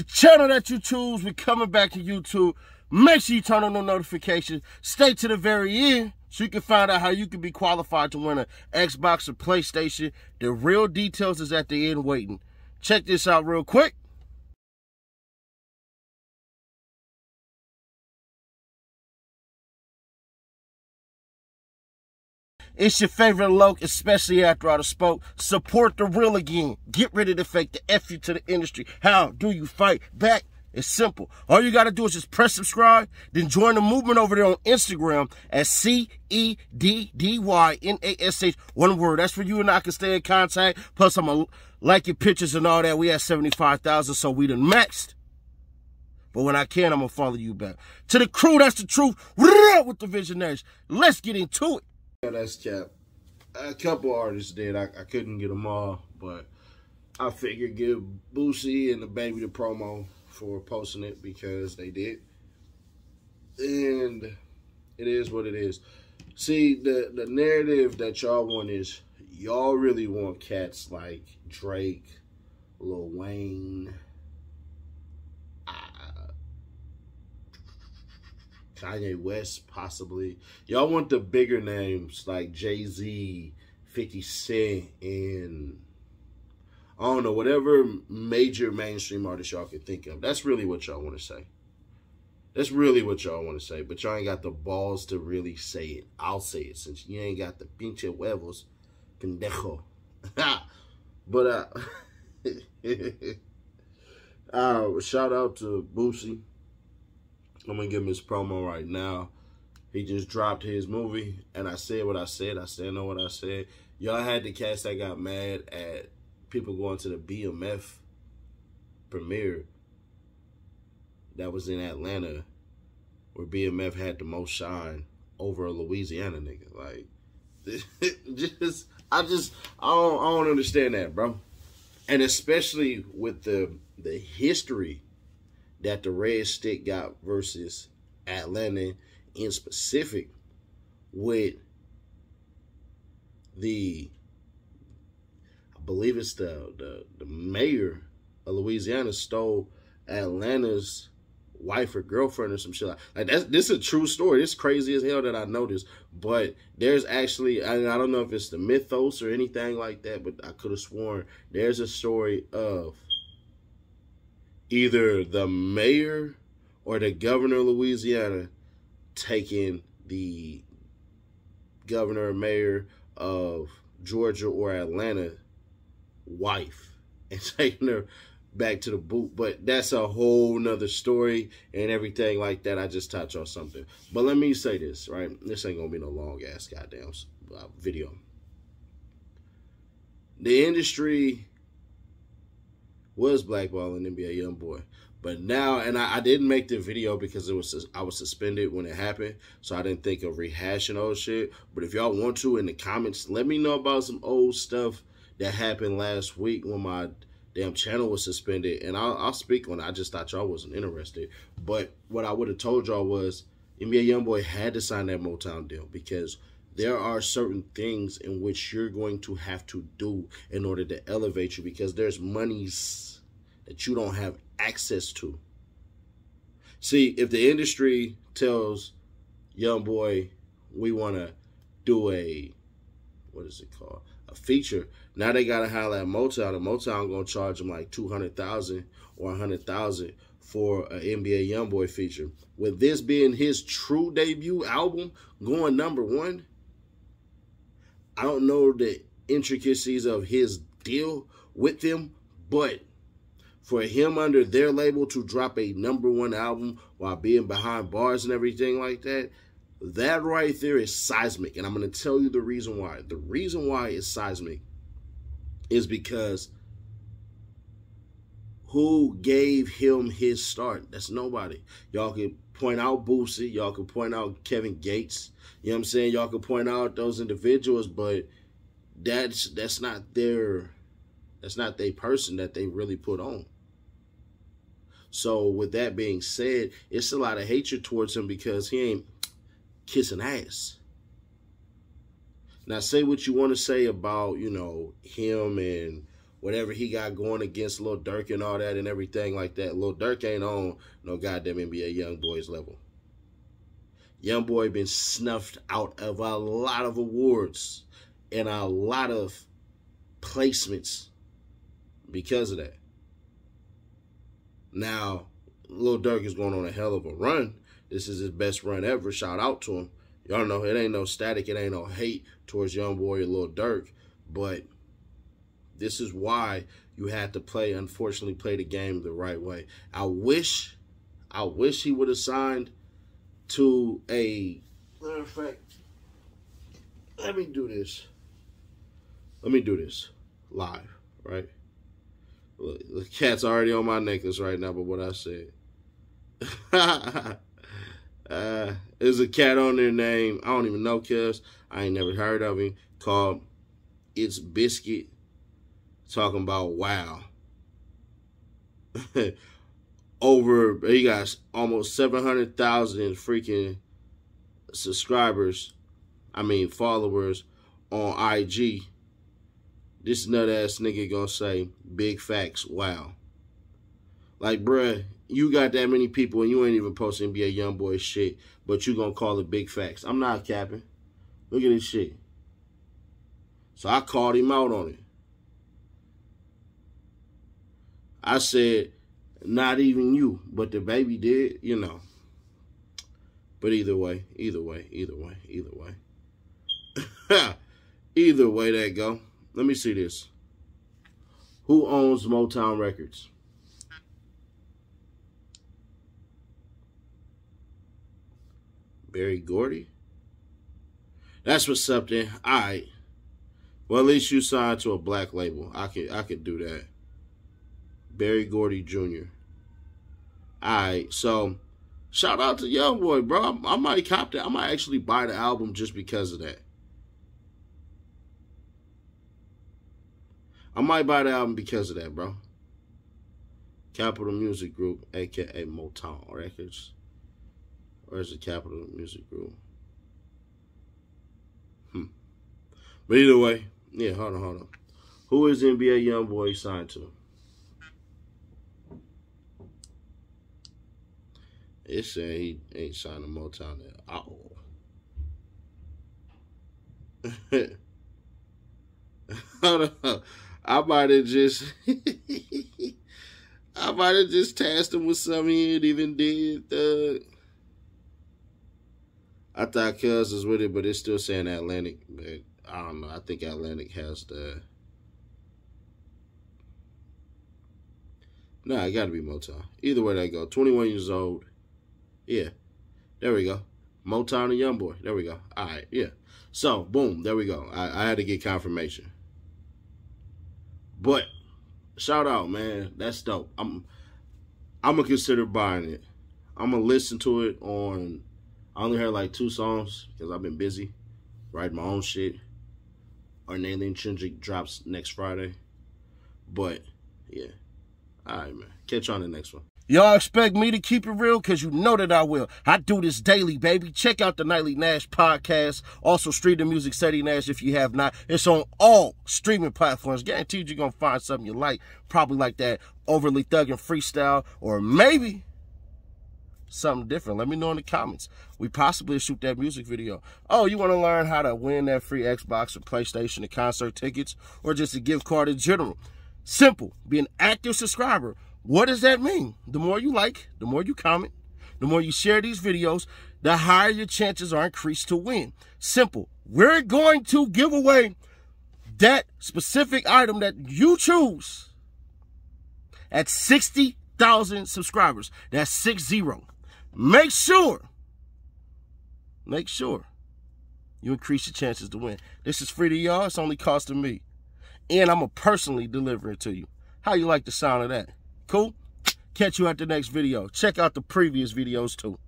the channel that you choose. We're coming back to YouTube. Make sure you turn on the notifications. Stay to the very end so you can find out how you can be qualified to win an Xbox or PlayStation. The real details is at the end waiting. Check this out real quick. It's your favorite Loke, especially after I spoke. Support the real again. Get rid of the fake, the F you to the industry. How do you fight back? It's simple. All you got to do is just press subscribe, then join the movement over there on Instagram at C-E-D-D-Y-N-A-S-H. One word. That's for you and I can stay in contact. Plus, I'm going to like your pictures and all that. We have 75,000, so we done maxed. But when I can, I'm going to follow you back. To the crew, that's the truth. With the visionaries. Let's get into it. Yeah, that's cap. A couple artists did. I, I couldn't get them all, but I figured give Boosie and the baby the promo for posting it because they did. And it is what it is. See, the, the narrative that y'all want is y'all really want cats like Drake, Lil Wayne, Kanye West, possibly. Y'all want the bigger names like Jay Z, 50 Cent, and I don't know, whatever major mainstream artist y'all can think of. That's really what y'all want to say. That's really what y'all want to say, but y'all ain't got the balls to really say it. I'll say it since you ain't got the pinche huevos, pendejo. but, uh, uh, shout out to Boosie. I'm gonna give him his promo right now. He just dropped his movie, and I said what I said. I said on what I said. Y'all had the cast that got mad at people going to the BMF premiere that was in Atlanta, where BMF had the most shine over a Louisiana nigga. Like, just I just I don't I don't understand that, bro. And especially with the the history that the Red Stick got versus Atlanta in specific with the I believe it's the the, the mayor of Louisiana stole Atlanta's wife or girlfriend or some shit like, like that's this is a true story. It's crazy as hell that I know this, but there's actually I, I don't know if it's the mythos or anything like that, but I could have sworn there's a story of either the mayor or the governor of Louisiana taking the governor or mayor of Georgia or Atlanta wife and taking her back to the boot. But that's a whole nother story and everything like that. I just touch on something. But let me say this, right? This ain't gonna be no long ass goddamn uh, video. The industry was blackballing NBA YoungBoy. But now, and I, I, didn't make the video because it was I was suspended when it happened, so I didn't think of rehashing old shit. But if y'all want to in the comments, let me know about some old stuff that happened last week when my damn channel was suspended, and I'll, I'll speak on it. I just thought y'all wasn't interested. But what I would have told y'all was NBA YoungBoy had to sign that Motown deal because there are certain things in which you're going to have to do in order to elevate you because there's monies that you don't have access to. See, if the industry tells young boy we want to do a what is it called a feature now they gotta holler at motown and motown gonna charge them like 200000 or 100000 for an nba youngboy feature with this being his true debut album going number one I don't know the intricacies of his deal with them, but for him under their label to drop a number one album while being behind bars and everything like that, that right there is seismic. And I'm going to tell you the reason why. The reason why it's seismic is because who gave him his start? That's nobody. Y'all can point out Boosie. Y'all can point out Kevin Gates. You know what I'm saying? Y'all can point out those individuals, but that's that's not their that's not their person that they really put on. So with that being said, it's a lot of hatred towards him because he ain't kissing ass. Now say what you want to say about, you know, him and whatever he got going against Lil Durk and all that and everything like that. Lil Durk ain't on no goddamn NBA Young Boys level. Young Boy been snuffed out of a lot of awards and a lot of placements because of that. Now, Lil Durk is going on a hell of a run. This is his best run ever. Shout out to him. Y'all know it ain't no static, it ain't no hate towards Young Boy or Lil Durk, but this is why you had to play, unfortunately, play the game the right way. I wish, I wish he would have signed to a matter of fact. Let me do this. Let me do this live, right? The cat's already on my necklace right now, but what I said. uh, there's a cat on their name. I don't even know, cuz I ain't never heard of him. Called It's Biscuit. Talking about wow. Over, he got almost 700,000 freaking subscribers. I mean, followers on IG. This nut ass nigga gonna say big facts. Wow. Like, bruh, you got that many people and you ain't even posting NBA young boy shit, but you gonna call it big facts. I'm not capping. Look at this shit. So I called him out on it. I said, not even you, but the baby did, you know. But either way, either way, either way, either way. either way that go. Let me see this. Who owns Motown Records? Berry Gordy? That's what's up then. All right. Well, at least you signed to a black label. I could I could do that. Berry Gordy Jr. All right. So, shout out to Young Boy, bro. I, I might cop that. I might actually buy the album just because of that. I might buy the album because of that, bro. Capitol Music Group, aka Motown Records. Where's the Capitol Music Group? Hmm. But either way, yeah, hold on, hold on. Who is NBA Young Boy signed to? It said he ain't signed to Motown at all. I might have just I might have just tasked him with something he ain't even did. Uh, I thought Cuz was with it, but it's still saying Atlantic. But I don't know. I think Atlantic has the. Nah, it got to be Motown. Either way they go. 21 years old. Yeah. There we go. Motown and Youngboy. There we go. All right. Yeah. So, boom. There we go. I, I had to get confirmation. But, shout out, man. That's dope. I'm I'm going to consider buying it. I'm going to listen to it on I only heard like two songs because I've been busy writing my own shit. Our Intrinsic drops next Friday. But yeah. Alright man. Catch you on the next one. Y'all expect me to keep it real? Because you know that I will. I do this daily, baby. Check out the Nightly Nash podcast. Also, Street the Music Ceddy Nash if you have not. It's on all streaming platforms. Guaranteed you're going to find something you like. Probably like that overly thugging freestyle. Or maybe something different. Let me know in the comments. We possibly shoot that music video. Oh, you want to learn how to win that free Xbox or PlayStation and concert tickets or just a gift card in general? Simple. Be an active subscriber. What does that mean? The more you like, the more you comment, the more you share these videos, the higher your chances are increased to win. Simple. We're going to give away that specific item that you choose at 60,000 subscribers. That's six zero. Make sure, make sure you increase your chances to win. This is free to y'all. It's only costing me. And I'm going to personally deliver it to you. How you like the sound of that? Cool? Catch you at the next video. Check out the previous videos too.